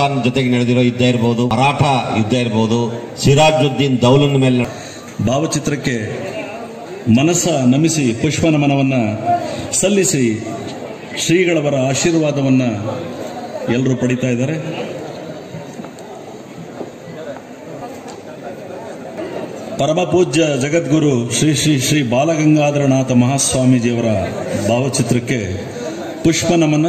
ಸುಲ್ತಾನ್ ಜೊತೆಗೆ ನಡೆದಿರೋ ಯುದ್ಧ ಇರಬಹುದು ಮರಾಠ ಯುದ್ಧ ಇರಬಹುದು ಸಿರಾಜುದ್ದೀನ್ ದೌಲನ್ ಮೇಲೆ ಭಾವಚಿತ್ರಕ್ಕೆ ಮನಸ್ಸ ನಮಿಸಿ ಪುಷ್ಪ ನಮನವನ್ನ ಸಲ್ಲಿಸಿ ಶ್ರೀಗಳವರ ಆಶೀರ್ವಾದವನ್ನ ಎಲ್ಲರೂ ಪಡಿತಾ ಇದ್ದಾರೆ. ಪರಮ ಪೂಜ್ಯ ಜಗದ್ಗುರು ಶ್ರೀ ಶ್ರೀ ಶ್ರೀ ಬಾಲಗಂಗಾಧರನಾಥ ಮಹಾಸ್ವಾಮೀಜಿಯವರ ಭಾವಚಿತ್ರಕ್ಕೆ ಪುಷ್ಪ ನಮನ.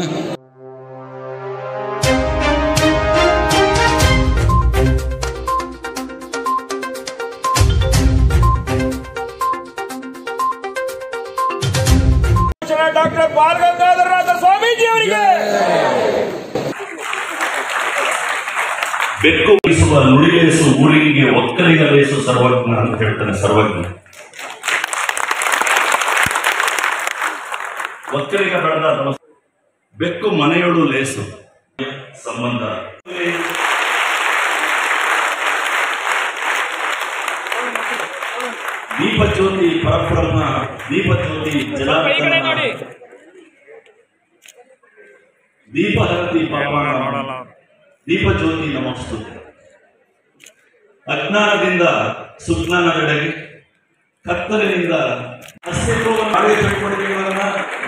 ಸ್ವಾಮೀಜಿ ಅವರಿಗೆ. ಬೆಕ್ಕು ಬೀಸುವ ನುಡಿಲೇಸು ಊರಿಗೆ ಒಕ್ಕಲಿಗ ಲೇಸು ಸರ್ವಜ್ಞ ಅಂತ ಹೇಳ್ತಾನೆ ಸರ್ವಜ್ಞ. ಒಕ್ಕಲಿಗ ಬೆಳೆದ ಬೆಕ್ಕು ಮನೆಯೊಳು ಲೇಸು. ಸಂಬಂಧ. ದೀಪಜ್ಯೋತಿ ಪರಬ್ರಹ್ಮ, ದೀಪಜ್ಯೋತಿ ಜಲಾರ್ದನ ದೀಪಹರತಿ ಪರಮಾಣ ದೀಪಜ್ಯೋತಿ ನಮಸ್ತು. ಅಜ್ಞಾನದಿಂದ ಸುಜ್ಞಾನದೆಡೆಗೆ ಕತ್ತಲಿನಿಂದ ಚಟುವಟಿಕೆಗಳನ್ನ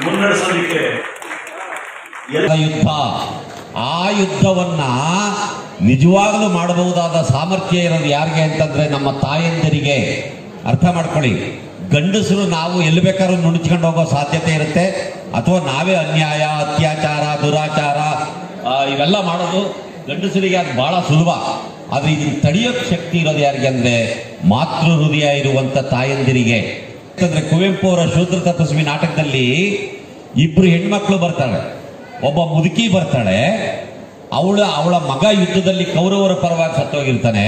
ಮುನ್ನಡೆಸಲಿಕ್ಕೆ ಎಲ್ಲ ಯುದ್ಧ ಆ ಯುದ್ಧವನ್ನ ನಿಜವಾಗಲೂ ಮಾಡಬಹುದಾದ ಸಾಮರ್ಥ್ಯ ಇರೋದು ಯಾರಿಗೆ ಅಂತಂದ್ರೆ ನಮ್ಮ ತಾಯಂದಿರಿಗೆ. ಅರ್ಥ ಮಾಡ್ಕೊಳ್ಳಿ. ಗಂಡಸರು ನಾವು ಎಲ್ಲಿ ಬೇಕಾದ್ರೂ ನುಣಚ್ಕೊಂಡು ಹೋಗೋ ಸಾಧ್ಯತೆ ಇರುತ್ತೆ. ಅಥವಾ ನಾವೇ ಅನ್ಯಾಯ, ಅತ್ಯಾಚಾರ, ದುರಾಚಾರ ಇವೆಲ್ಲ ಮಾಡೋದು ಗಂಡಸರಿಗೆ ಅದು ಬಹಳ ಸುಲಭ. ಆದ್ರೆ ಇದನ್ನ ತಡೆಯೋಕ್ ಶಕ್ತಿ ಇರೋದು ಯಾರಿಗೆ ಅಂದ್ರೆ ಮಾತೃ ಹೃದಯ ಇರುವಂತ ತಾಯಂದಿರಿಗೆ. ಯಾಕಂದ್ರೆ ಕುವೆಂಪು ಅವರ ಶೂದ್ರ ತಪಸ್ವಿ ನಾಟಕದಲ್ಲಿ ಇಬ್ರು ಹೆಣ್ಮಕ್ಳು ಬರ್ತಾಳೆ ಒಬ್ಬ ಮುದುಕಿ ಬರ್ತಾಳೆ. ಅವಳ ಅವಳ ಮಗ ಯುದ್ಧದಲ್ಲಿ ಕೌರವರ ಪರವಾಗಿ ಸತ್ತೋಗಿರ್ತಾನೆ.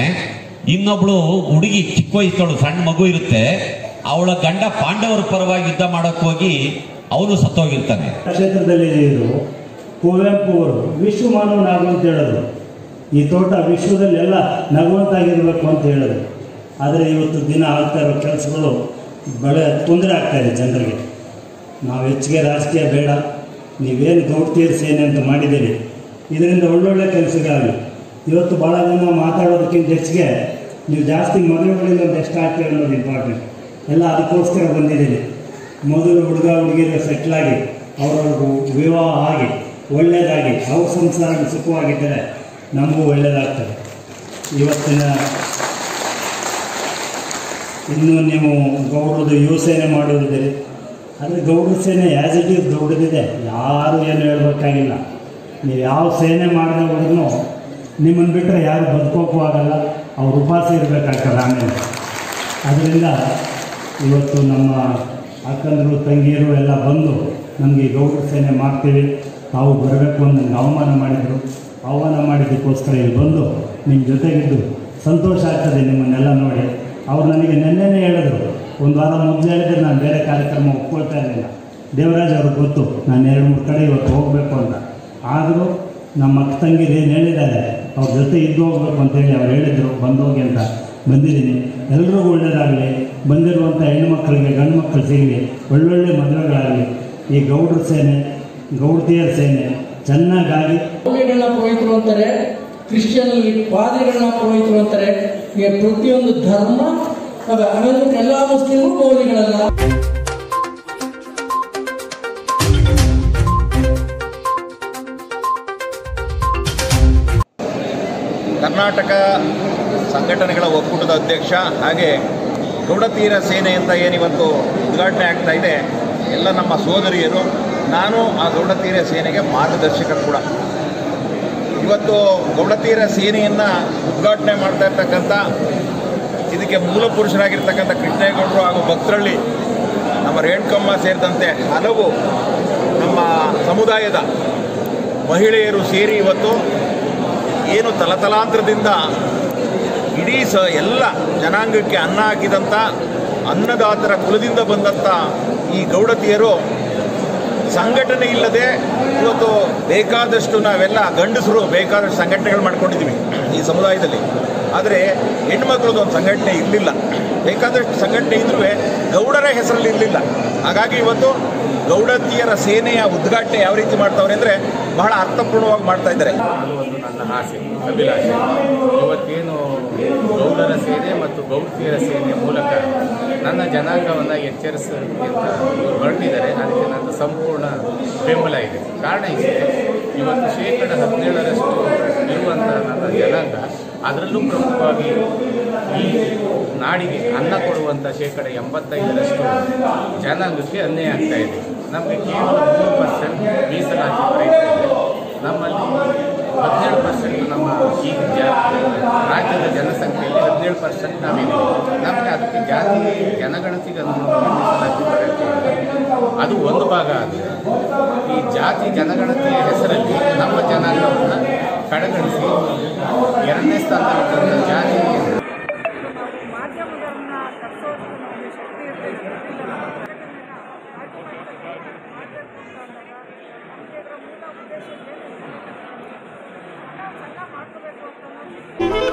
ಇನ್ನೊಬ್ಳು ಹುಡುಗಿ ಚಿಕ್ಕ ವಯಸ್ಸಳು ಸಣ್ಣ ಮಗು ಇರುತ್ತೆ. ಅವಳ ಗಂಡ ಪಾಂಡವರ ಪರವಾಗಿ ಯುದ್ಧ ಮಾಡಕ್ ಹೋಗಿ ಅವನು ಸತ್ತೋಗಿರ್ತಾನೆ. ಕ್ಷೇತ್ರದಲ್ಲಿ ಇದು ಕುವೆಂಪು ಅವರು ವಿಶ್ವ ಮಾನವನಾಗು ಅಂತ ಹೇಳಿದ್ರು. ಈ ತೋಟ ವಿಶ್ವದಲ್ಲೆಲ್ಲ ನಗುವಂತಾಗಿರ್ಬೇಕು ಅಂತ ಹೇಳಿದ್ರು. ಆದರೆ ಇವತ್ತು ದಿನ ಆಗ್ತಾ ಇರೋ ಕೆಲಸಗಳು ಬಹಳ ತೊಂದರೆ ಆಗ್ತಾ ಇದೆ ಜನರಿಗೆ. ನಾವು ಹೆಚ್ಚಿಗೆ ರಾಜಕೀಯ ಬೇಡ, ನೀವೇನು ಗೌಡ್ತೀರ್ ತೀರಿಸಿ ಅಂತ ಮಾಡಿದ್ದೀರಿ. ಇದರಿಂದ ಒಳ್ಳೊಳ್ಳೆ ಕೆಲಸಗಳಾಗಲಿ. ಇವತ್ತು ಭಾಳ ಜನ ಮಾತಾಡೋದಕ್ಕಿಂತ ಹೆಚ್ಚಿಗೆ ನೀವು ಜಾಸ್ತಿ ಮದುವೆಗಳಿಂದ ಎಷ್ಟು ಆಗ್ತೀರಿ ಅನ್ನೋದು ಇಂಪಾರ್ಟೆಂಟ್ ಎಲ್ಲ ಅದಕ್ಕೋಸ್ಕರ ಬಂದಿದ್ದೀರಿ. ಮೊದಲು ಹುಡುಗ ಹುಡುಗಿಯರು ಸೆಟ್ಲಾಗಿ ಅವರವ್ರಿಗೂ ವಿವಾಹ ಆಗಿ ಒಳ್ಳೆಯದಾಗಿ ಅವ್ರ ಸಂಸಾರ ಸುಖವಾಗಿದ್ದರೆ ನಮಗೂ ಒಳ್ಳೆಯದಾಗ್ತದೆ ಇವತ್ತಿನ ಇನ್ನು ನೀವು ಗೌಡರದು ಯುವ ಸೇನೆ ಮಾಡೋದಿದ್ದೀರಿ ಆದರೆ ಗೌಡ್ರ ಸೇನೆ ಆ್ಯಸ್ ಇಟ್ ಈಸ್ ದೊಡ್ಡದಿದೆ ಯಾರು ಏನು ಹೇಳಬೇಕಾಗಿಲ್ಲ. ನೀವು ಯಾವ ಸೇನೆ ಮಾಡಿದ ಹೋದ್ರು ನಿಮ್ಮನ್ನು ಬಿಟ್ಟರೆ ಯಾರು ಬದುಕೋಕ್ಕೂ ಆಗಲ್ಲ. ಅವ್ರು ಉಪವಾಸ ಇರಬೇಕಾಗ್ತದೆ ಆಮೇಲೆ. ಅದರಿಂದ ಇವತ್ತು ನಮ್ಮ ಅಕ್ಕಂದರು ತಂಗಿಯರು ಎಲ್ಲ ಬಂದು ನಮಗೆ ಗೌರವ ಸೇನೆ ಮಾಡ್ತೀವಿ, ತಾವು ಬರಬೇಕು ಅಂತ ನನಗೆ ಅವಮಾನ ಮಾಡಿದರು. ಅವಮಾನ ಮಾಡಿದ್ದಕ್ಕೋಸ್ಕರ ಇಲ್ಲಿ ಬಂದು ನಿಮ್ಮ ಜೊತೆಗಿದ್ದು ಸಂತೋಷ ಆಗ್ತದೆ ನಿಮ್ಮನ್ನೆಲ್ಲ ನೋಡಿ. ಅವ್ರು ನನಗೆ ನೆನ್ನೆನೇ ಹೇಳಿದ್ರು, ಒಂದು ವಾರ ಮೊದಲು ಹೇಳಿದ್ರೆ ನಾನು ಬೇರೆ ಕಾರ್ಯಕ್ರಮ ಒಪ್ಕೊಳ್ತಾ ಇರಲಿಲ್ಲ. ದೇವರಾಜ್ ಅವ್ರಿಗೆ ಗೊತ್ತು, ನಾನು ಎರಡು ಮೂರು ಕಡೆ ಇವತ್ತು ಹೋಗಬೇಕು ಅಂತ. ಆದರೂ ನಮ್ಮ ಅಕ್ಕ ತಂಗಿರು ಏನು ಹೇಳಿದ್ದಾರೆ, ಅವ್ರ ಜೊತೆ ಇದ್ದು ಹೋಗ್ಬೇಕು ಅಂತೇಳಿ ಅವ್ರು ಹೇಳಿದರು, ಬಂದೋಗಿ ಅಂತ ಬಂದಿದ್ದೀನಿ. ಎಲ್ರಿಗೂ ಒಳ್ಳೆಯದಾಗಲಿ ಬಂದಿರುವಂಥ ಹೆಣ್ಣುಮಕ್ಕಳಿಗೆ ಗಂಡು ಮಕ್ಕಳು ಸಿಗಲಿ ಒಳ್ಳೊಳ್ಳೆ ಮದುವೆಗಳಾಗಲಿ. ಈ ಗೌಡ್ರ ಸೇನೆ ಗೌಡ್ತಿಯರ ಸೇನೆ ಚೆನ್ನಾಗಾಗಿ ಪುರೋಹಿತರು ಅಂತಾರೆ ಕ್ರಿಶ್ಚಿಯನ್ ಪಾದ್ರಿಗಳನ್ನ ಪುರೋಹಿತರು ಅಂತಾರೆ. ಈಗ ಪ್ರತಿಯೊಂದು ಧರ್ಮ ಎಲ್ಲ ಮುಸ್ಲಿಮರು ಮೌಲ್ಯಗಳಲ್ಲ ಕರ್ನಾಟಕ ಸಂಘಟನೆಗಳ ಒಕ್ಕೂಟದ ಅಧ್ಯಕ್ಷ ಹಾಗೆ ಗೌಡತೀರ ಸೇನೆ ಅಂತ ಏನಿವತ್ತು ಉದ್ಘಾಟನೆ ಆಗ್ತಾ ಇದೆ, ಎಲ್ಲ ನಮ್ಮ ಸೋದರಿಯರು, ನಾನು ಆ ಗೌಡತೀರ ಸೇನೆಗೆ ಮಾರ್ಗದರ್ಶಕ ಕೂಡ. ಇವತ್ತು ಗೌಡತೀರ ಸೇನೆಯನ್ನು ಉದ್ಘಾಟನೆ ಮಾಡ್ತಾ ಇರ್ತಕ್ಕಂಥ, ಇದಕ್ಕೆ ಮೂಲ ಪುರುಷರಾಗಿರ್ತಕ್ಕಂಥ ಕೃಷ್ಣೇಗೌಡರು ಹಾಗೂ ಭಕ್ತರಳ್ಳಿ, ನಮ್ಮ ರೇಣುಕಮ್ಮ ಸೇರಿದಂತೆ ಹಲವು ನಮ್ಮ ಸಮುದಾಯದ ಮಹಿಳೆಯರು ಸೇರಿ ಇವತ್ತು ಏನು ತಲತಲಾಂತರದಿಂದ ಇಡೀ ಸ ಎಲ್ಲ ಜನಾಂಗಕ್ಕೆ ಅನ್ನ ಹಾಕಿದಂಥ ಅನ್ನದಾತರ ಕುಲದಿಂದ ಬಂದಂಥ ಈ ಗೌಡತಿಯರು ಸಂಘಟನೆ ಇಲ್ಲದೆ ಇವತ್ತು ಬೇಕಾದಷ್ಟು ನಾವೆಲ್ಲ ಗಂಡಸರು, ಬೇಕಾದಷ್ಟು ಸಂಘಟನೆಗಳು ಮಾಡ್ಕೊಂಡಿದ್ದೀವಿ ಈ ಸಮುದಾಯದಲ್ಲಿ. ಆದರೆ ಹೆಣ್ಮಕ್ಳದ್ದು ಒಂದು ಸಂಘಟನೆ ಇರಲಿಲ್ಲ. ಬೇಕಾದಷ್ಟು ಸಂಘಟನೆ ಇದ್ರೂ ಗೌಡರ ಹೆಸರಲ್ಲಿ ಇರಲಿಲ್ಲ. ಹಾಗಾಗಿ ಇವತ್ತು ಗೌಡತಿಯರ ಸೇನೆಯ ಉದ್ಘಾಟನೆ ಯಾವ ರೀತಿ ಮಾಡ್ತಾವ್ರೆ ಅಂದರೆ ಬಹಳ ಅರ್ಥಪೂರ್ಣವಾಗಿ ಮಾಡ್ತಾ ಇದ್ದಾರೆ. ಒಂದು ನನ್ನ ಆಸೆ, ಅಭಿಲಾಷೆ. ಇವತ್ತೇನು ಗೌಡರ ಸೇನೆ ಮತ್ತು ಗೌಡ್ತಿಯರ ಸೇನೆ ಮೂಲಕ ನನ್ನ ಜನಾಂಗವನ್ನು ಎಚ್ಚರಿಸೋದಕ್ಕೆ ಅಂತ ಹೊರಟಿದ್ದಾರೆ. ಅದಕ್ಕೆ ನನ್ನ ಸಂಪೂರ್ಣ ಬೆಂಬಲ ಇದೆ. ಕಾರಣ ಇದೆ ಇವತ್ತು ಶೇಕಡ ಹದಿನೇಳರಷ್ಟು ಇರುವಂಥ ನನ್ನ ಜನಾಂಗ ಅದರಲ್ಲೂ ಪ್ರಮುಖವಾಗಿ ಈ ನಾಡಿಗೆ ಅನ್ನ ಕೊಡುವಂಥ ಶೇಕಡ ಎಂಬತ್ತೈದರಷ್ಟು ಜನಾಂಗಕ್ಕೆ ಅನ್ಯಾಯ ಆಗ್ತಾ ಇದೆ. ನಮಗೆ ಕೇವಲ ಮೂರು ಪರ್ಸೆಂಟ್ ಮೀಸಲಾತಿ ಪ್ರಯತ್ನ ನಮ್ಮಲ್ಲಿ ಹದಿನೇಳು ಪರ್ಸೆಂಟ್ ನಮ್ಮ ಈ ರಾಜ್ಯದ ಜನಸಂಖ್ಯೆಯಲ್ಲಿ ಹದಿನೇಳು ಪರ್ಸೆಂಟ್ ನಾವಿದ್ದೀವಿ. ನಮಗೆ ಅದಕ್ಕೆ ಜಾತಿ, ಜನಗಣತಿಗೆ ಮೀಸಲಾತಿ ಇದೆ. ಅದು ಒಂದು ಭಾಗ ಆದರೆ ಈ ಜಾತಿ, ಜನಗಣತಿಯ ಹೆಸರಲ್ಲಿ ನಮ್ಮ ಜನಾಂಗವನ್ನು ಕಡೆಗಣಿಸಿ ಎರಡನೇ ಸ್ಥಾನದಲ್ಲಿ ಜಾರಿ. ಮಾಡ್ಕೋಬೇಕು ಅಂತ